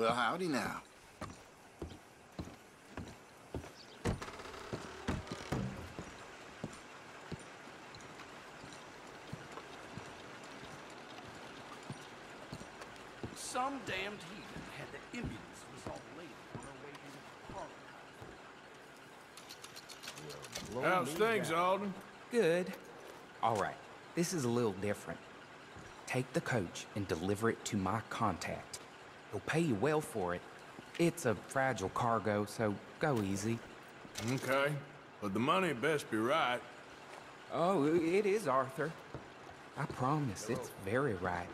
Well, howdy now. Some damned heathen had the impudence to assault a lady on her way into Parliament House. How's things, Alden? Good. All right, this is a little different. Take the coach and deliver it to my contact. He'll pay you well for it. It's a fragile cargo, so go easy. Okay, but the money best be right. Oh, it is, Arthur. I promise, it's very right.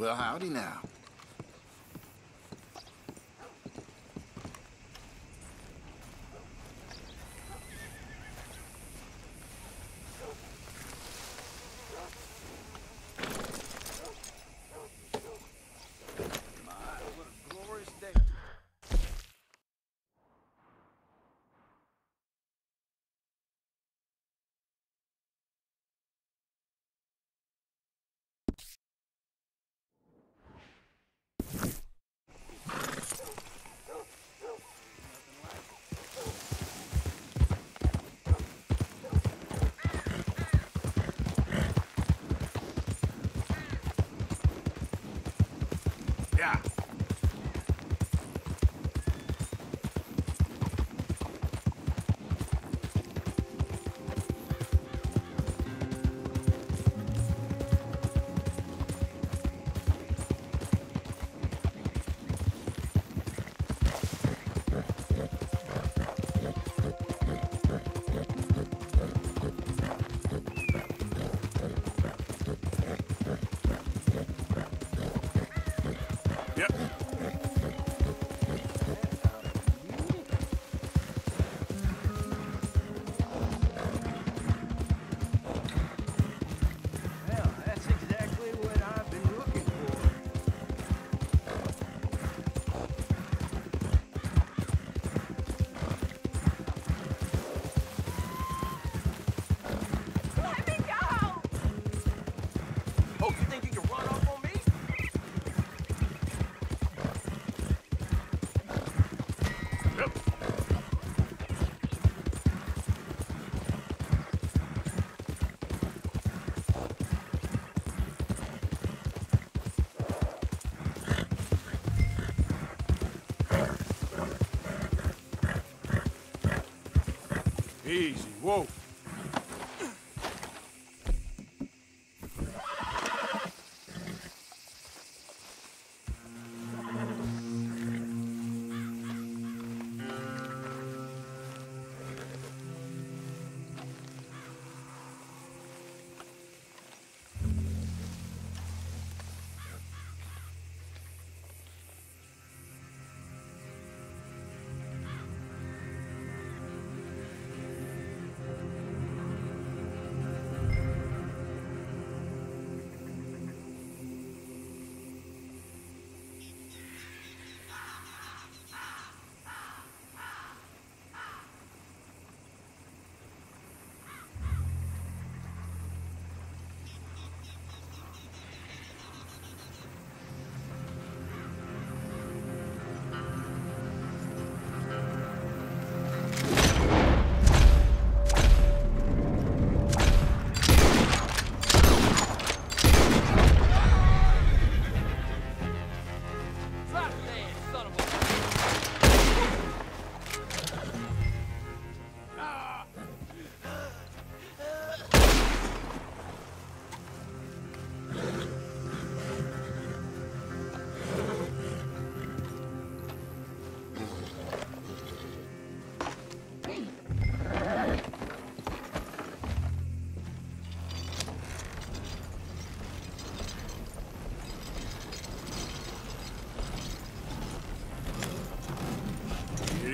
Well, howdy now. Easy, whoa.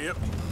Idiot.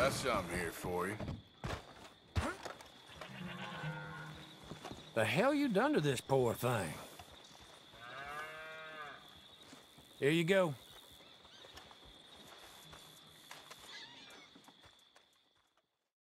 Got something here for you. The hell you done to this poor thing? Here you go.